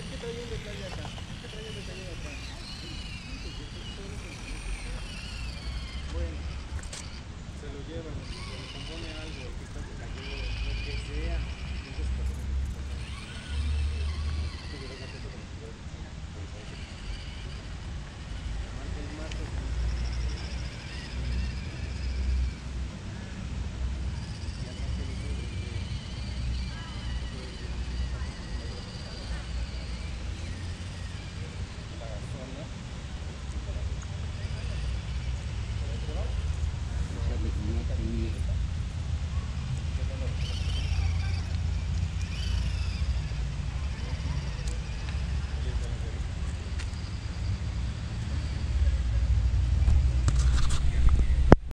Ito yung detalya